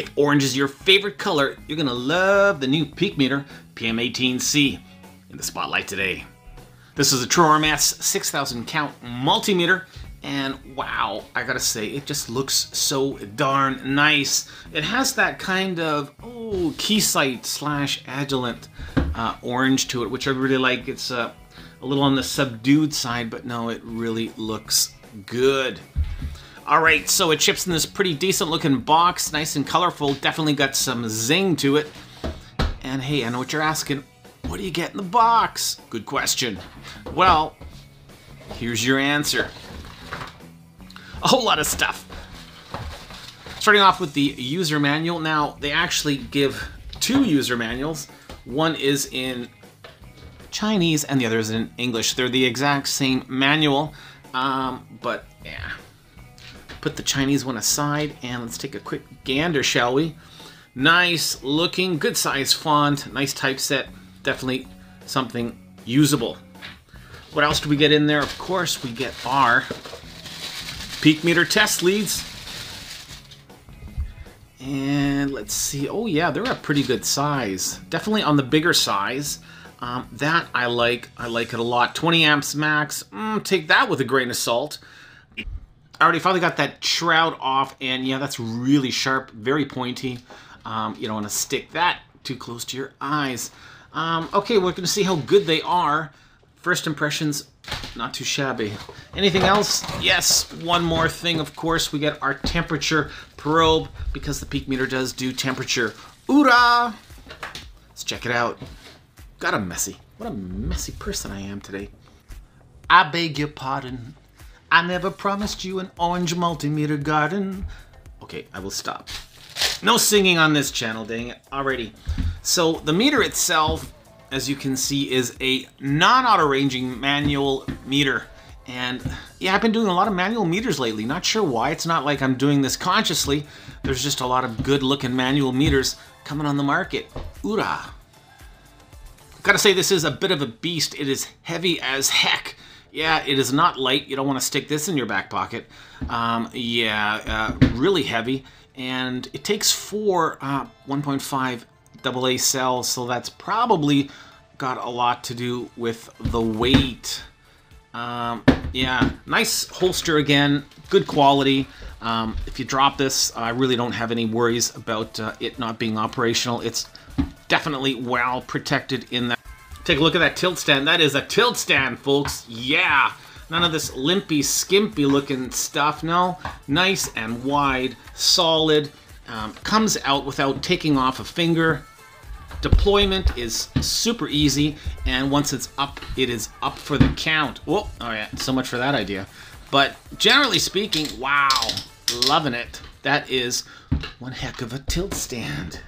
If orange is your favorite color, you're gonna love the new Peakmeter PM18C in the spotlight today. This is a TrueRMS 6000 count multimeter and wow, I gotta say, it just looks so darn nice. It has that kind of, oh, Keysight slash Agilent uh, orange to it, which I really like. It's uh, a little on the subdued side, but no, it really looks good. All right, so it ships in this pretty decent looking box, nice and colorful, definitely got some zing to it. And hey, I know what you're asking, what do you get in the box? Good question. Well, here's your answer a whole lot of stuff. Starting off with the user manual. Now, they actually give two user manuals. One is in Chinese and the other is in English. They're the exact same manual, um, but yeah. Put the Chinese one aside and let's take a quick gander, shall we? Nice looking, good size font, nice typeset, definitely something usable. What else do we get in there? Of course, we get our peak meter test leads. And let's see. Oh yeah, they're a pretty good size. Definitely on the bigger size. Um, that I like. I like it a lot. 20 amps max. Mm, take that with a grain of salt. I already finally got that shroud off, and yeah, that's really sharp, very pointy. Um, you don't want to stick that too close to your eyes. Um, okay, we're going to see how good they are. First impressions, not too shabby. Anything else? Yes, one more thing, of course. We get our temperature probe because the peak meter does do temperature. Oorah! Let's check it out. Got a messy. What a messy person I am today. I beg your pardon. I never promised you an orange multimeter garden. Okay, I will stop. No singing on this channel, dang it, already. So the meter itself as you can see, is a non-auto ranging manual meter. And yeah, I've been doing a lot of manual meters lately. Not sure why. It's not like I'm doing this consciously. There's just a lot of good looking manual meters coming on the market. Oorah. Gotta say, this is a bit of a beast. It is heavy as heck. Yeah, it is not light. You don't want to stick this in your back pocket. Um, yeah, uh, really heavy. And it takes four uh, 1.5 AA cells, so that's probably got a lot to do with the weight. Um, yeah, nice holster again, good quality. Um, if you drop this, I really don't have any worries about uh, it not being operational. It's definitely well protected in that. Take a look at that tilt stand. That is a tilt stand, folks. Yeah. None of this limpy, skimpy looking stuff. No, nice and wide, solid. Um, comes out without taking off a finger. Deployment is super easy, and once it's up, it is up for the count. Oh, oh yeah, so much for that idea. But generally speaking, wow, loving it. That is one heck of a tilt stand.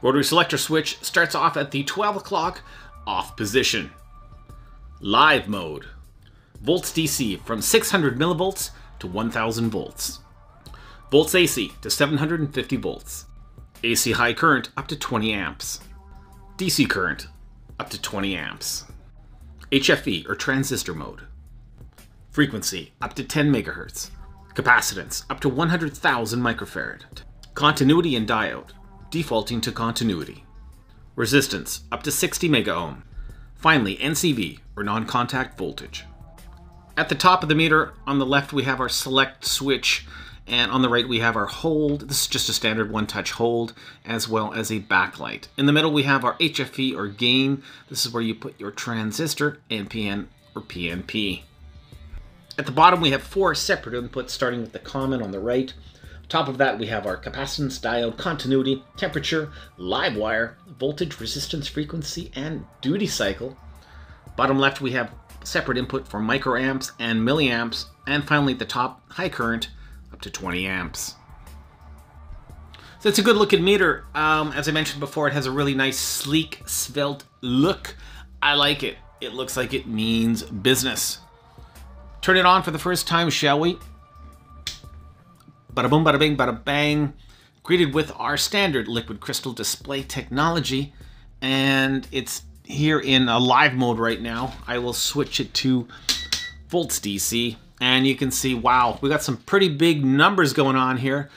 Rotary selector switch starts off at the 12 o'clock off position. Live mode. Volts DC from 600 millivolts to 1000 volts. Volts AC to 750 volts. AC high current up to 20 amps. DC current up to 20 amps. HFE or transistor mode. Frequency up to 10 megahertz. Capacitance up to 100,000 microfarad. Continuity and diode defaulting to continuity. Resistance up to 60 megaohm. Finally, NCV or non-contact voltage. At the top of the meter, on the left we have our select switch and on the right, we have our hold. This is just a standard one-touch hold, as well as a backlight. In the middle, we have our HFE or gain. This is where you put your transistor, NPN or PNP. At the bottom, we have four separate inputs, starting with the common on the right. Top of that, we have our capacitance, diode, continuity, temperature, live wire, voltage, resistance, frequency, and duty cycle. Bottom left, we have separate input for microamps and milliamps. And finally, at the top, high current, up to 20 amps. So it's a good looking meter. Um, as I mentioned before, it has a really nice, sleek, svelte look. I like it. It looks like it means business. Turn it on for the first time, shall we? Bada boom, bada bing, bada bang. Greeted with our standard liquid crystal display technology. And it's here in a live mode right now. I will switch it to volts DC and you can see, wow, we got some pretty big numbers going on here.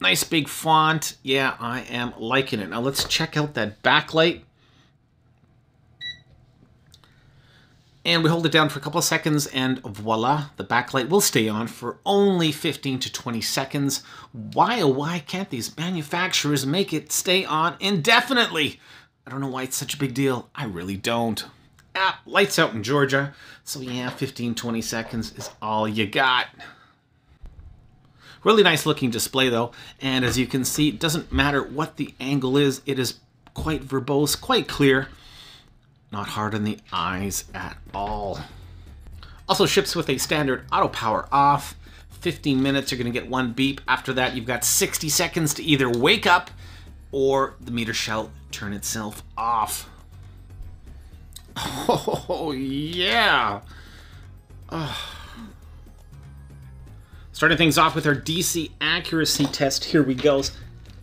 Nice big font. Yeah, I am liking it. Now let's check out that backlight. And we hold it down for a couple of seconds and voila, the backlight will stay on for only 15 to 20 seconds. Why oh why can't these manufacturers make it stay on indefinitely? I don't know why it's such a big deal. I really don't. Ah, lights out in Georgia. So yeah, 15, 20 seconds is all you got. Really nice looking display though. And as you can see, it doesn't matter what the angle is. It is quite verbose, quite clear. Not hard on the eyes at all. Also ships with a standard auto power off. 15 minutes, you're gonna get one beep. After that, you've got 60 seconds to either wake up or the meter shall turn itself off. Oh, yeah. Oh. Starting things off with our DC accuracy test. Here we go.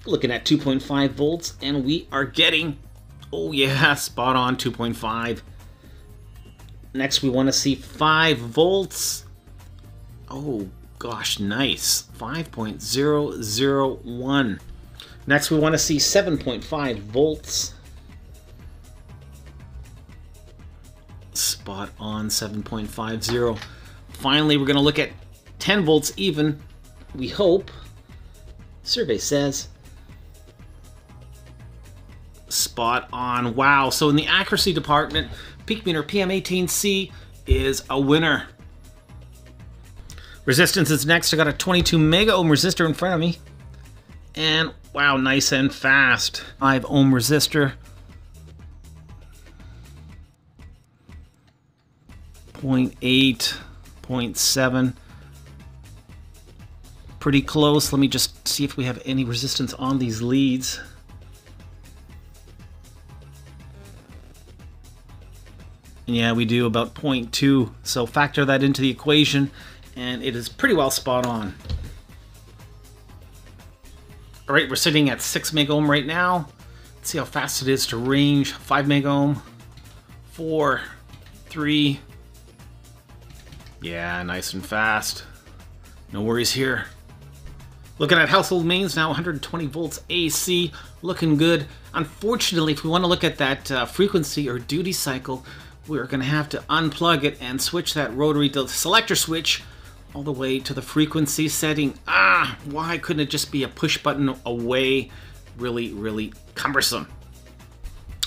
Looking at 2.5 volts, and we are getting Oh yeah, spot on 2.5. Next we want to see 5 volts. Oh gosh, nice. 5.001. Next we want to see 7.5 volts. Spot on 7.50. Finally, we're going to look at 10 volts even. We hope. Survey says spot on. Wow. So in the accuracy department, peak meter PM18C is a winner. Resistance is next. I got a 22 mega ohm resistor in front of me. And wow, nice and fast. 5 ohm resistor. 0.8, 0.7. Pretty close. Let me just see if we have any resistance on these leads. Yeah, we do about 0.2. So factor that into the equation, and it is pretty well spot on. All right, we're sitting at 6 megohm right now. Let's see how fast it is to range. 5 megohm, 4, 3. Yeah, nice and fast. No worries here. Looking at household mains now, 120 volts AC, looking good. Unfortunately, if we want to look at that uh, frequency or duty cycle, we're going to have to unplug it and switch that rotary selector switch all the way to the frequency setting. Ah, why couldn't it just be a push button away? Really, really cumbersome.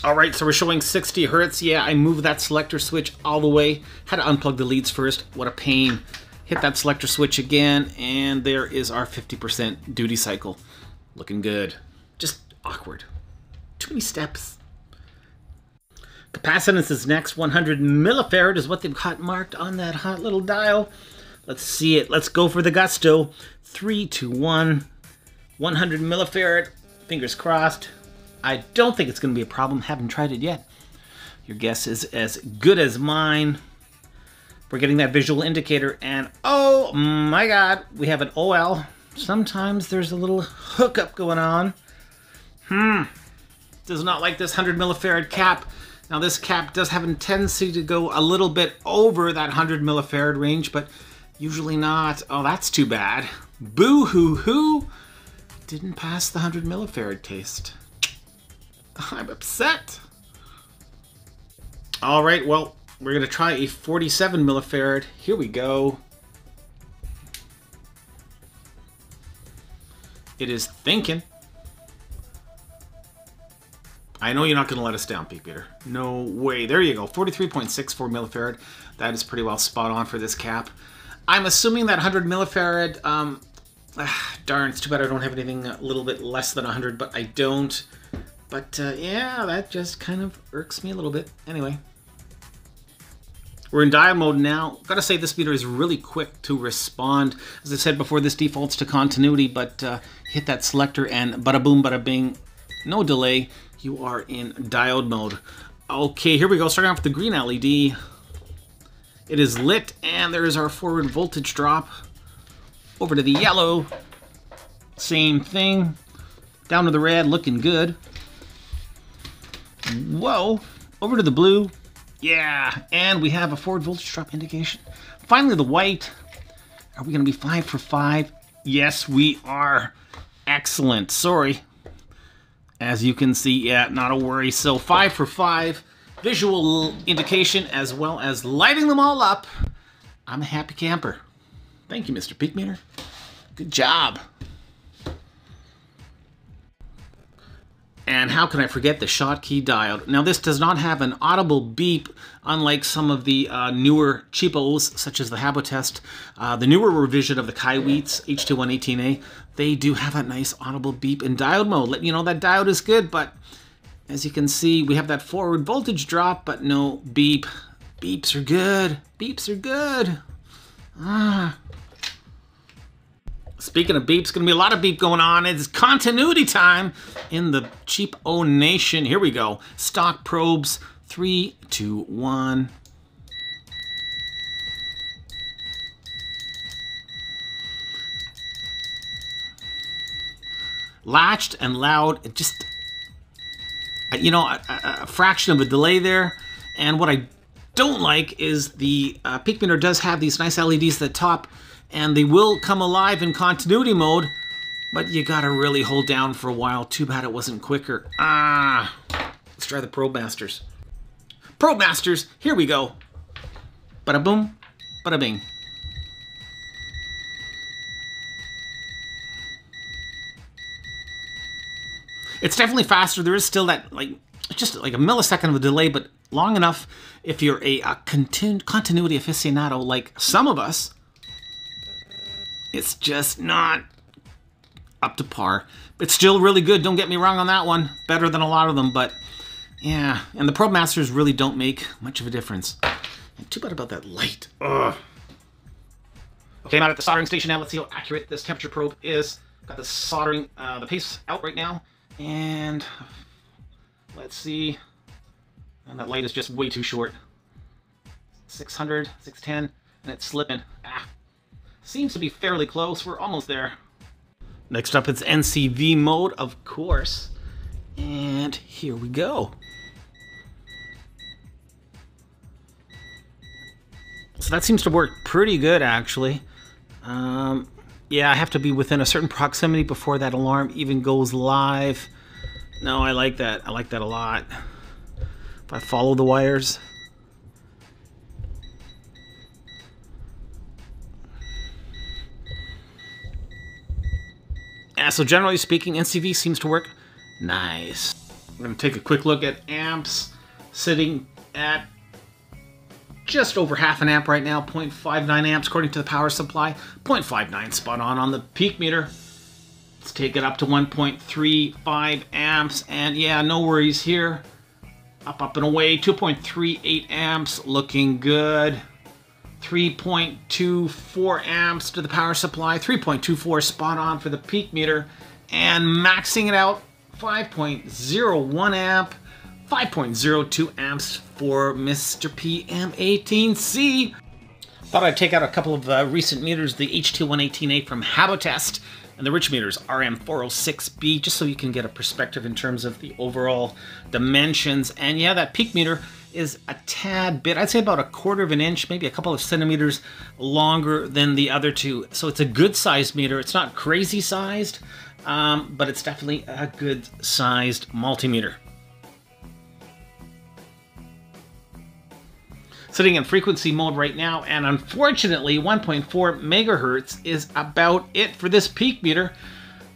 All right, so we're showing 60 hertz. Yeah, I moved that selector switch all the way. Had to unplug the leads first. What a pain. Hit that selector switch again, and there is our 50% duty cycle. Looking good. Just awkward. Too many steps. Capacitance is next. 100 millifarad is what they've got marked on that hot little dial. Let's see it. Let's go for the gusto. Three, two, one. 100 millifarad. Fingers crossed. I don't think it's going to be a problem. Haven't tried it yet. Your guess is as good as mine. We're getting that visual indicator, and oh my god, we have an OL. Sometimes there's a little hookup going on. Hmm. Does not like this 100 millifarad cap. Now this cap does have a tendency to go a little bit over that 100 millifarad range, but usually not. Oh, that's too bad. Boo-hoo-hoo! Didn't pass the 100 millifarad taste. I'm upset. All right, well, we're to try a 47 millifarad. Here we go. It is thinking. I know you're not going to let us down, Peakmeter. No way. There you go. 43.64 millifarad. That is pretty well spot on for this cap. I'm assuming that 100 millifarad, um, ah, darn, it's too bad I don't have anything a little bit less than 100, but I don't. But uh, yeah, that just kind of irks me a little bit. Anyway. We're in dial mode now. Gotta say, this meter is really quick to respond. As I said before, this defaults to continuity, but uh, hit that selector and bada boom, bada bing, no delay you are in diode mode. Okay, here we go, starting off with the green LED. It is lit, and there is our forward voltage drop. Over to the yellow, same thing. Down to the red, looking good. Whoa, over to the blue. Yeah, and we have a forward voltage drop indication. Finally, the white. Are we going to be five for five? Yes, we are. Excellent. Sorry. As you can see, yeah, not a worry. So five for five. Visual indication as well as lighting them all up. I'm a happy camper. Thank you, Mr. Peakmeter. Good job. And how can I forget the Schottky diode? Now this does not have an audible beep, unlike some of the uh, newer cheapos, such as the Habotest. Uh, the newer revision of the Kaiweets HT118A, they do have a nice audible beep in diode mode. Let you know that diode is good, but as you can see, we have that forward voltage drop, but no beep. Beeps are good. Beeps are good. Ah. Speaking of beeps, to be a lot of beep going on. It's continuity time in the Cheap O Nation. Here we go. Stock probes. Three, two, one. Latched and loud. It just, you know, a, a, fraction of a delay there. And what I don't like is the uh, peak meter does have these nice LEDs at the top and they will come alive in continuity mode, but you gotta really hold down for a while. Too bad it wasn't quicker. Ah, let's try the Probe Masters. Probe Masters, here we go. Bada boom, bada bing. It's definitely faster. There is still that, like, just like a millisecond of a delay, but long enough if you're a, a continu continuity aficionado like some of us it's just not up to par. It's still really good, don't get me wrong on that one. Better than a lot of them, but yeah. And the Probe Masters really don't make much of a difference. And too bad about that light. Ugh. Okay, I'm out at the soldering station now. Let's see how accurate this temperature probe is. Got the soldering, uh, the paste out right now. And let's see. And that light is just way too short. 600, 610, and it's slipping. Ah. Seems to be fairly close. We're almost there. Next up, it's NCV mode, of course. And here we go. So that seems to work pretty good, actually. Um, yeah, I have to be within a certain proximity before that alarm even goes live. No, I like that. I like that a lot. If I follow the wires, Yeah, so generally speaking, NCV seems to work nice. I'm going to take a quick look at amps sitting at just over half an amp right now, 0.59 amps according to the power supply, 0.59 spot on on the peak meter. Let's take it up to 1.35 amps, and yeah, no worries here. Up, up, and away, 2.38 amps, looking good. 3.24 amps to the power supply, 3.24 spot on for the peak meter, and maxing it out 5.01 amp, 5.02 amps for Mr. PM18C. Thought I'd take out a couple of uh, recent meters, the HT118A from Habotest and the Richmeters RM406B, just so you can get a perspective in terms of the overall dimensions. And yeah, that peak meter is a tad bit, I'd say about a quarter of an inch, maybe a couple of centimeters longer than the other two. So it's a good sized meter. It's not crazy sized, um, but it's definitely a good sized multimeter. Sitting in frequency mode right now, and unfortunately 1.4 megahertz is about it for this peak meter.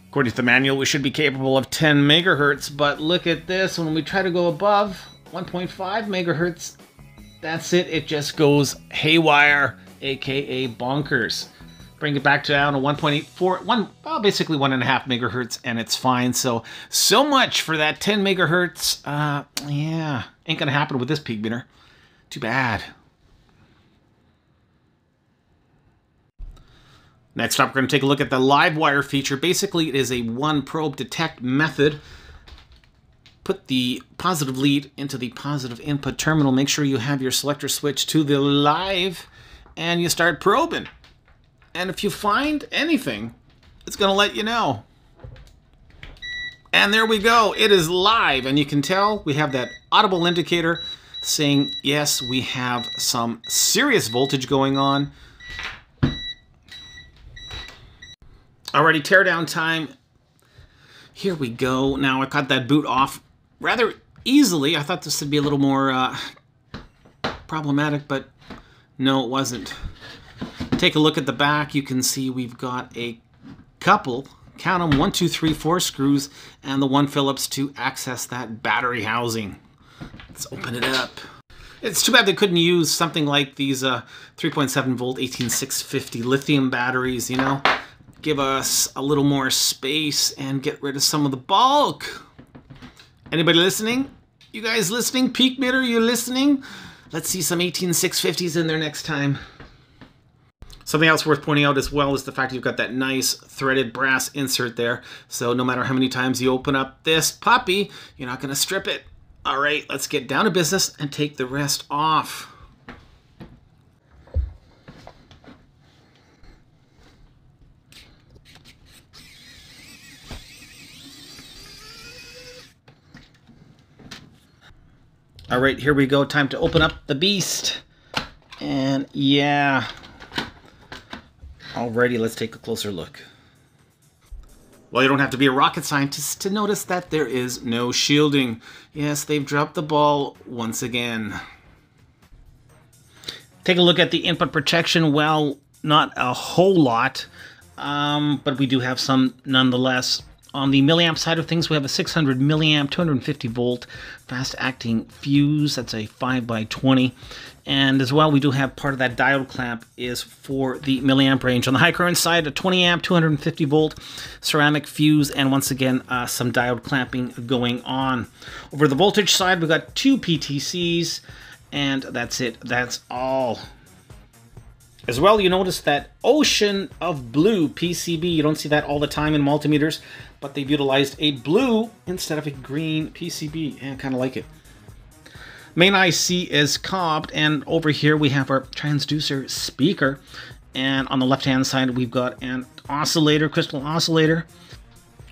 According to the manual, we should be capable of 10 megahertz, but look at this, when we try to go above, 1.5 megahertz. That's it. It just goes haywire, aka bonkers. Bring it back down to 1.84, one, well, basically one and a half megahertz, and it's fine. So, so much for that 10 megahertz. Uh, yeah, ain't gonna happen with this peak meter. Too bad. Next up, we're going to take a look at the live wire feature. Basically, it is a one probe detect method put the positive lead into the positive input terminal. Make sure you have your selector switch to the live and you start probing. And if you find anything, it's going to let you know. And there we go. It is live. And you can tell we have that audible indicator saying, yes, we have some serious voltage going on. Already teardown time Here we go. Now I got that boot off rather easily. I thought this would be a little more uh, problematic, but no, it wasn't. Take a look at the back. You can see we've got a couple, count them, one, two, three, four screws, and the one Phillips to access that battery housing. Let's open it up. It's too bad they couldn't use something like these uh, 3.7 volt 18650 lithium batteries, you know? Give us a little more space and get rid of some of the bulk. Anybody listening? You guys listening? Peak meter, you listening? Let's see some 18650s in there next time. Something else worth pointing out as well is the fact you've got that nice threaded brass insert there. So no matter how many times you open up this puppy, you're not going to strip it. All right, let's get down to business and take the rest off. All right, here we go. Time to open up the beast. And yeah, already let's take a closer look. Well, you don't have to be a rocket scientist to notice that there is no shielding. Yes, they've dropped the ball once again. Take a look at the input protection. Well, not a whole lot, um, but we do have some nonetheless. On the milliamp side of things, we have a 600 milliamp, 250 volt fast acting fuse. That's a 5 by 20 and as well, we do have part of that diode clamp is for the milliamp range. On the high current side, a 20 amp, 250 volt ceramic fuse, and once again, uh, some diode clamping going on. Over the voltage side, we've got two PTCs, and that's it. That's all. As well, you notice that ocean of blue PCB. You don't see that all the time in multimeters, but they've utilized a blue instead of a green PCB, and kind of like it. Main IC is cobbed, and over here we have our transducer speaker. And on the left-hand side, we've got an oscillator, crystal oscillator.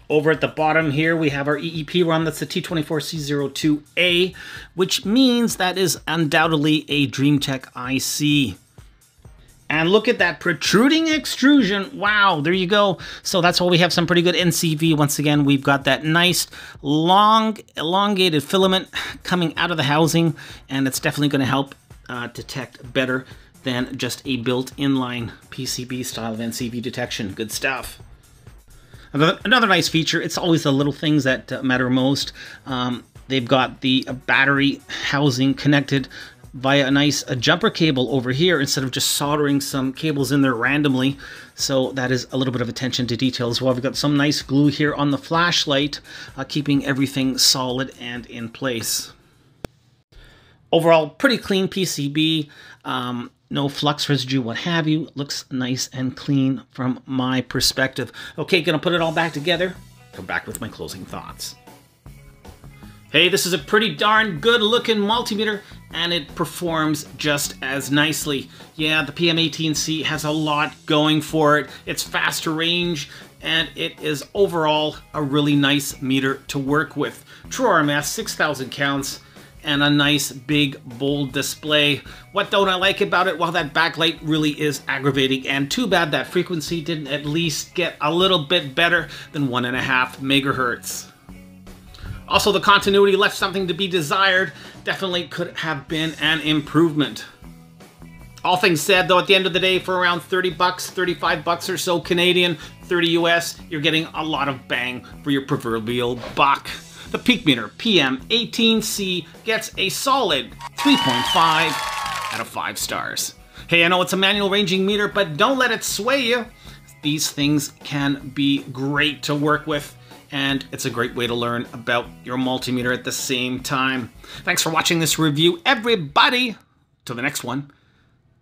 Over at the bottom here, we have our EEP EEPROM, that's the T24C02A, which means that is undoubtedly a DreamTech IC. And look at that protruding extrusion. Wow, there you go. So that's why we have some pretty good NCV. Once again, we've got that nice, long, elongated filament coming out of the housing, and it's definitely going to help uh, detect better than just a built inline PCB style of NCV detection. Good stuff. Another nice feature, it's always the little things that uh, matter most. Um, they've got the battery housing connected via a nice a jumper cable over here instead of just soldering some cables in there randomly. So that is a little bit of attention to detail as well. We've got some nice glue here on the flashlight, uh, keeping everything solid and in place. Overall, pretty clean PCB. Um, no flux residue, what have you. Looks nice and clean from my perspective. Okay, gonna put it all back together. Come back with my closing thoughts. Hey, this is a pretty darn good looking multimeter and it performs just as nicely. Yeah, the PM18C has a lot going for it. It's faster range and it is overall a really nice meter to work with. True RMS, 6,000 counts, and a nice big bold display. What don't I like about it? Well, that backlight really is aggravating and too bad that frequency didn't at least get a little bit better than one and a half megahertz. Also, the continuity left something to be desired. Definitely could have been an improvement. All things said, though, at the end of the day, for around 30 bucks, 35 bucks or so Canadian, 30 US, you're getting a lot of bang for your proverbial buck. The Peakmeter PM18C gets a solid 3.5 out of 5 stars. Hey, I know it's a manual ranging meter, but don't let it sway you. These things can be great to work with and it's a great way to learn about your multimeter at the same time. Thanks for watching this review, everybody. Till the next one,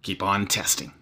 keep on testing.